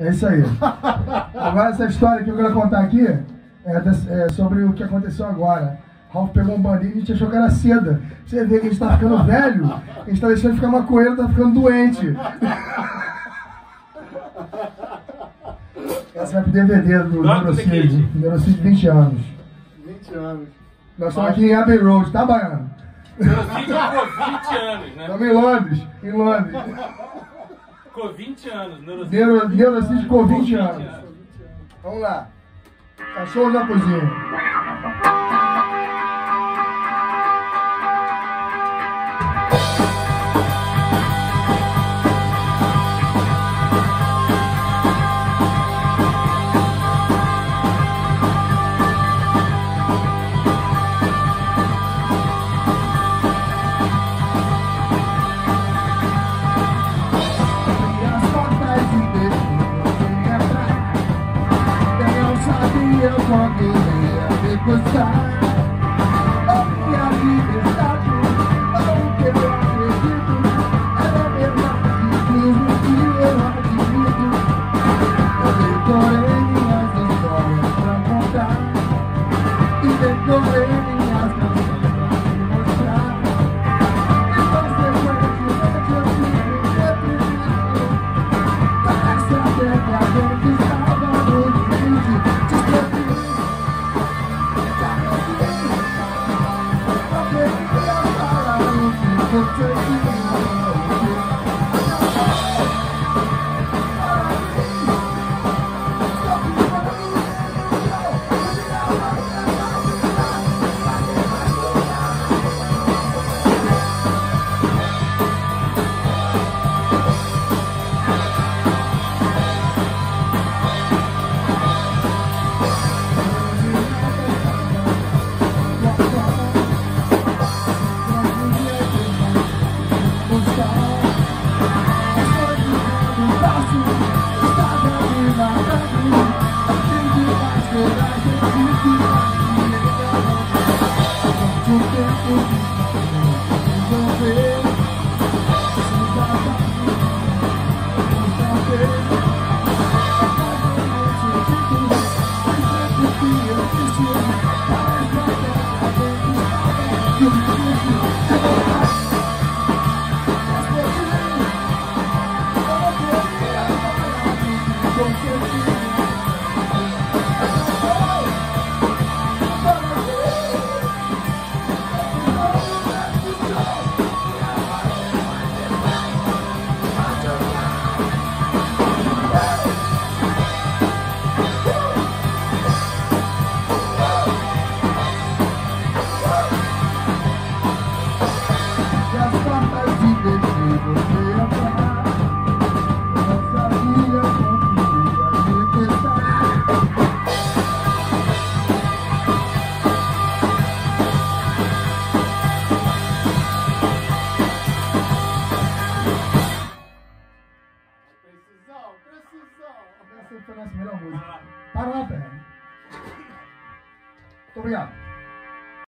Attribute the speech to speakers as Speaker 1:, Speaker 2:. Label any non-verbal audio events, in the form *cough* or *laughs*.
Speaker 1: É isso aí. *laughs* Agora essa história que eu quero contar aqui é, é sobre o que aconteceu agora. Ralph pegou um bandinho e a gente achou que era seda. Você vê que a gente tá ficando velho, a gente tá deixando de ficar maconheiro, tá ficando doente. *laughs* Essa vai pro DVD do Neurocid. Neurocid 20 anos.
Speaker 2: 20 anos.
Speaker 1: Nós estamos aqui em Abbey Road, tá, Baiano?
Speaker 3: Neurocid ficou 20 anos, né?
Speaker 1: Estamos em Londres, em Londres. *laughs*
Speaker 3: Ficou 20 anos. Neurocid
Speaker 1: Neuro, ficou 20
Speaker 3: 20
Speaker 1: anos. Vamos lá. Cachorro na cozinha. Sabia quando ia me custar. A minha liberdade, ou o que eu acredito, é verdade, mesmo que eu admito. Eu decorei minhas histórias pra contar. E decorei Thank you. सुपरनेस मेरा हो जाए पर्वत है। तो भैया